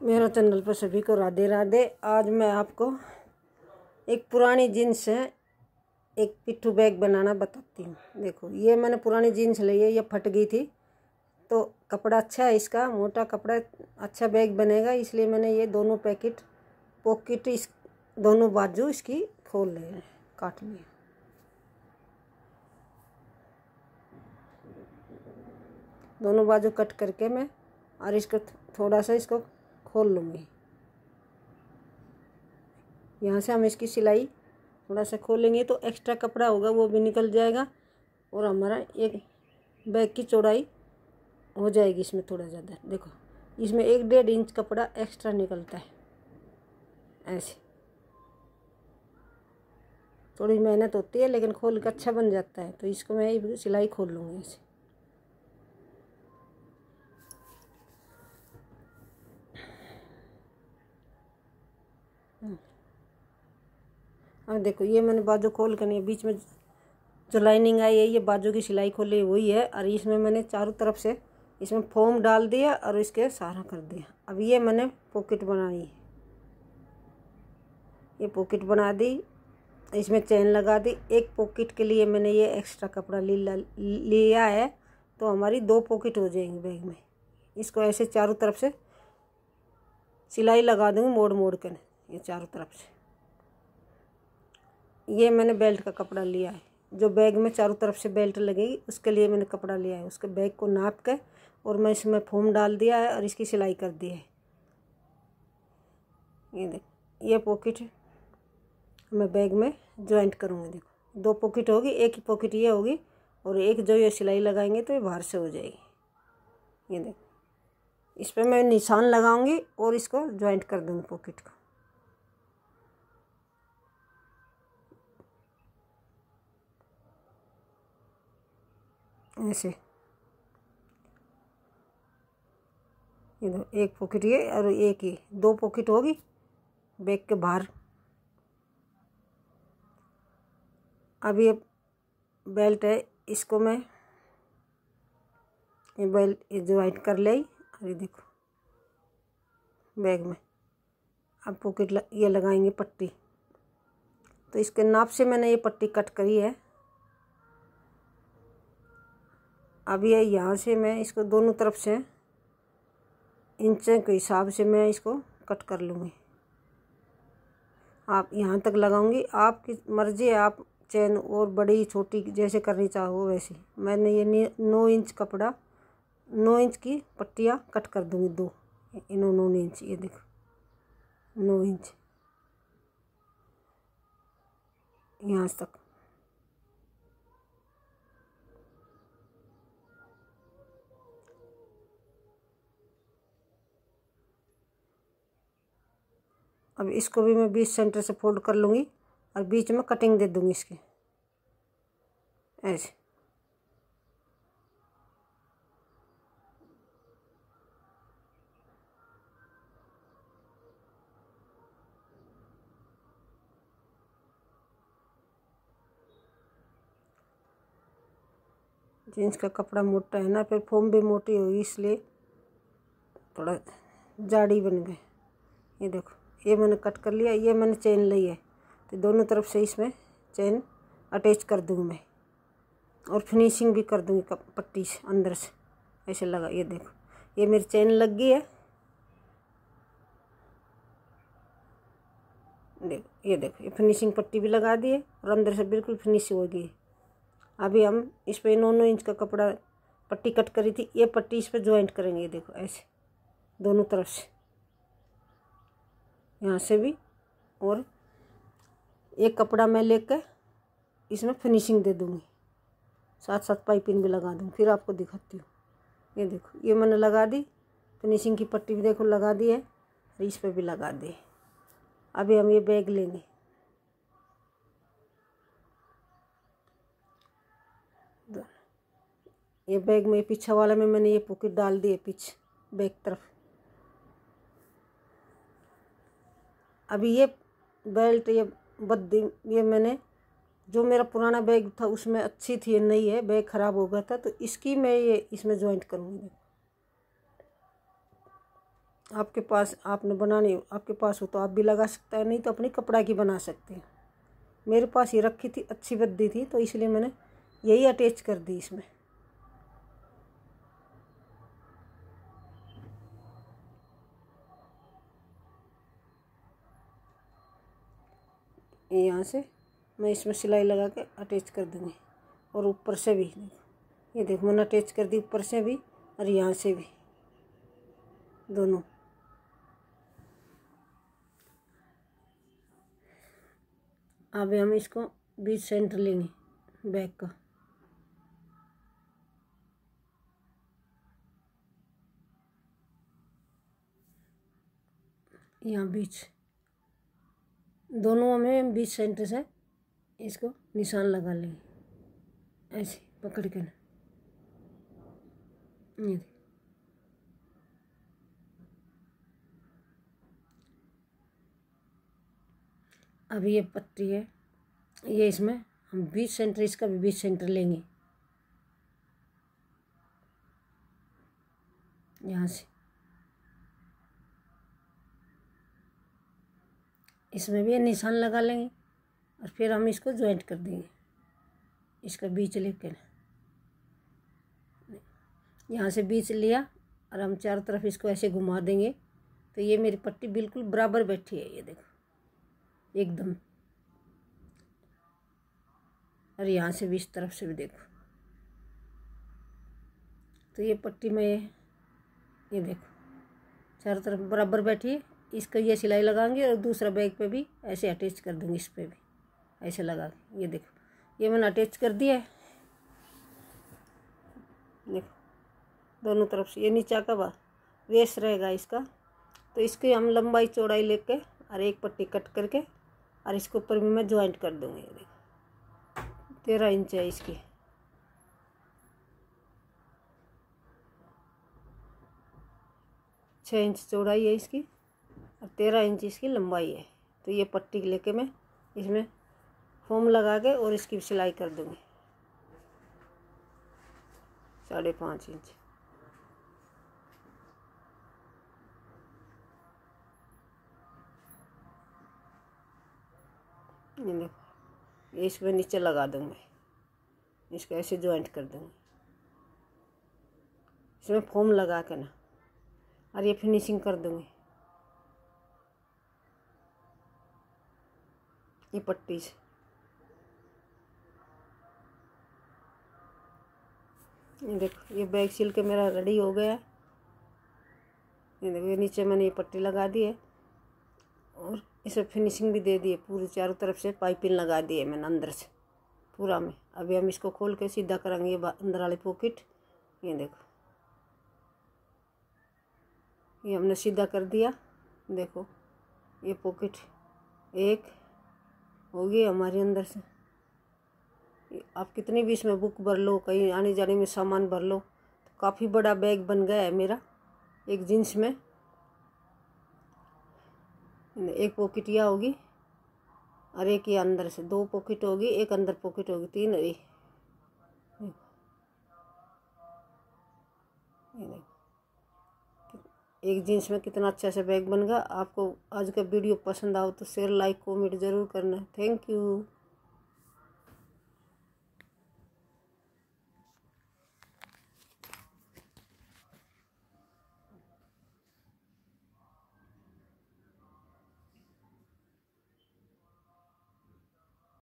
मेरा चैनल पर सभी को राधे राधे। आज मैं आपको एक पुरानी जीन्स है, एक पिट्ठू बैग बनाना बताती हूँ। देखो, ये मैंने पुरानी जीन्स ली है, ये फट गई थी। तो कपड़ा अच्छा है इसका, मोटा कपड़ा अच्छा बैग बनेगा, इसलिए मैंने ये दोनों पैकेट, पॉकेट इस, दोनों बाजू इसकी खोल लिए काट लिए। दोनों बाजू कट करके मैं, और इसको थोड़ा सा इसको खोल लूँगी। यहाँ से हम इसकी सिलाई थोड़ा सा खोलेंगे तो एक्स्ट्रा कपड़ा होगा, वो भी निकल जाएगा और हमारा एक बैग की चौड़ाई हो जाएगी इसमें थोड़ा ज़्यादा। देखो, इसमें एक डेढ़ इंच कपड़ा एक्स्ट्रा निकलता है, ऐसे। थोड़ी मेहनत होती है, लेकिन खोल कर अच्छा बन जाता है तो इसको मैं सिलाई खोल लूँगी ऐसे। अब देखो, ये मैंने बाजू खोल कर नहीं, बीच में जो लाइनिंग आई है, ये बाजू की सिलाई खोली वही है, और इसमें मैंने चारों तरफ़ से इसमें फोम डाल दिया और इसके सहारा कर दिया। अब ये मैंने पॉकेट बनाई है। ये पॉकेट बना दी, इसमें चैन लगा दी। एक पॉकेट के लिए मैंने ये एक्स्ट्रा कपड़ा लिया है तो हमारी दो पॉकेट हो जाएँगी बैग में। इसको ऐसे चारों तरफ़ से सिलाई लगा दूँगी मोड़ मोड़ कर ये चारों तरफ़ से। ये मैंने बेल्ट का कपड़ा लिया है। जो बैग में चारों तरफ़ से बेल्ट लगेगी उसके लिए मैंने कपड़ा लिया है। उसके बैग को नाप कर और मैं इसमें फोम डाल दिया है और इसकी सिलाई कर दी है। ये देख, ये पॉकेट मैं बैग में ज्वाइंट करूँगी, देखो। दो पॉकेट होगी, एक ही पॉकेट ये होगी और एक जो ये सिलाई लगाएँगे तो ये बाहर से हो जाएगी। ये देखो, इस पर मैं निशान लगाऊँगी और इसको ज्वाइंट कर दूँगी पॉकेट को। ऐसे। ये दो, एक पॉकेट ये और एक ही दो पॉकेट होगी, बैग के बाहर। अब ये बेल्ट है, इसको मैं ये बेल्ट ये ज्वाइंट कर ले, ये देखो, बैग में। अब पॉकेट ये लगाएँगे पट्टी। तो इसके नाप से मैंने ये पट्टी कट करी है। अब ये यहाँ से मैं इसको दोनों तरफ़ से इंच के हिसाब से मैं इसको कट कर लूँगी। आप यहाँ तक लगाऊँगी। आपकी मर्ज़ी आप चैन और बड़ी, छोटी जैसे करनी चाहो वैसे। मैंने ये नौ इंच कपड़ा, नौ इंच की पट्टियाँ कट कर दूँगी दो। इन्हों नौ इंच, ये देखो, नौ इंच। यहाँ तक। अब इसको भी मैं बीच सेंटर से फोल्ड कर लूँगी और बीच में कटिंग दे दूँगी इसकी। ऐसे। जीन्स का कपड़ा मोटा है ना, फिर फोम भी मोटी होगी इसलिए थोड़ा जाड़ी बन गए। ये देखो। ये मैंने कट कर लिया, ये मैंने चेन ली है। तो दोनों तरफ़ से इसमें चेन अटैच कर दूँगी मैं। और फिनिशिंग भी कर दूँगी पट्टी से, अंदर से। ऐसे लगा, ये देखो। ये मेरी चेन लग गई है। देखो, ये देखो, ये फिनिशिंग पट्टी भी लगा दी है और अंदर से बिल्कुल फिनिश हो गई अभी हम इस पर नौ नौ इंच का कपड़ा, पट्टी कट करी थी, ये पट्टी इस पर ज्वाइंट करेंगे देखो, ऐसे, दोनों तरफ़ से। यहाँ से भी और एक कपड़ा मैं लेकर इसमें फिनिशिंग दे दूँगी। साथ साथ पाइपिंग भी लगा दूँ फिर आपको दिखाती हूँ। ये देखो, ये मैंने लगा दी। फिनिशिंग की पट्टी भी देखो, लगा दी है। और इस पर भी लगा दी अभी हम ये बैग लेंगे। ये बैग में पीछे वाला में मैंने ये पॉकेट डाल दी है पीछे, बैग तरफ़। अभी ये बेल्ट, ये बद्दी, ये मैंने, जो मेरा पुराना बैग था उसमें अच्छी थी नहीं है, बैग ख़राब हो गया था तो इसकी मैं ये, इसमें ज्वाइंट करूँगी। आपके पास, आपने बनानी, आपके पास हो तो आप भी लगा सकते हैं, नहीं तो अपनी कपड़ा की बना सकते हैं। मेरे पास ये रखी थी, अच्छी बद्दी थी तो इसलिए मैंने यही अटैच कर दी इसमें। यहाँ से मैं इसमें सिलाई लगा के अटैच कर दूँगी और ऊपर से भी। ये देखो, मैंने अटैच कर दी ऊपर से भी और यहाँ से भी। दोनों। अब हम इसको बीच सेंटर लेंगे बैक का। यहाँ बीच। दोनों में बीस सेंटर से इसको निशान लगा लेंगे ऐसे, पकड़ के ना। अब ये पट्टी है। ये इसमें हम बीस सेंटर इसका भी बीस सेंटर लेंगे। यहाँ से। इसमें भी निशान लगा लेंगे और फिर हम इसको ज्वाइंट कर देंगे। इसका बीच लेकर यहाँ से बीच लिया और हम चारों तरफ़ इसको ऐसे घुमा देंगे। तो ये मेरी पट्टी बिल्कुल बराबर बैठी है, ये देखो। एकदम। और यहाँ से भी इस तरफ़ से भी देखो। तो ये पट्टी में ये देखो, चारों तरफ़ बराबर बैठी है। इसका ये सिलाई लगाएँगे और दूसरा बैग पे भी ऐसे अटैच कर दूँगी इस पर भी। ऐसे लगा ये देखो। ये मैंने अटैच कर दिया है। देखो। दोनों तरफ़ से। ये नीचा का बा वेस्ट रहेगा इसका। तो इसकी हम लंबाई चौड़ाई लेके और एक पट्टी कट करके और इसके ऊपर भी मैं ज्वाइंट कर दूँगी। ये देखो। तेरह इंच है इसकी। छः इंच चौड़ाई है इसकी। और तेरह इंच इसकी लंबाई है। तो ये पट्टी लेके मैं इसमें फोम लगा के और इसकी सिलाई कर दूँगी। साढ़े पाँच इंच। ये इसमें नीचे लगा दूँगी। इसको ऐसे ज्वाइंट कर दूँगी। इसमें फोम लगा के ना, और ये फिनिशिंग कर दूँगी। ये पट्टी से ये देखो, ये बैग सिल के मेरा रेडी हो गया है। ये देखो, ये नीचे मैंने ये पट्टी लगा दी है। और इसे फिनिशिंग भी दे दी है, पूरी चारों तरफ़ से पाइपिंग लगा दी है मैंने अंदर से, पूरा में। अभी हम इसको खोल के सीधा करेंगे ये अंदर वाली पॉकेट ये देखो। ये हमने सीधा कर दिया। देखो, ये पॉकेट एक होगी हमारे अंदर से। आप कितनी भी इसमें बुक भर लो, कहीं आने जाने में सामान भर लो तो काफ़ी बड़ा बैग बन गया है मेरा, एक जींस में। एक पॉकेट यह होगी और एक ये अंदर से, दो पॉकेट होगी, एक अंदर पॉकेट होगी, तीन ये एक जींस में कितना अच्छा सा बैग बन गया। आपको आज का वीडियो पसंद आओ तो शेयर लाइक कमेंट ज़रूर करना। Thank you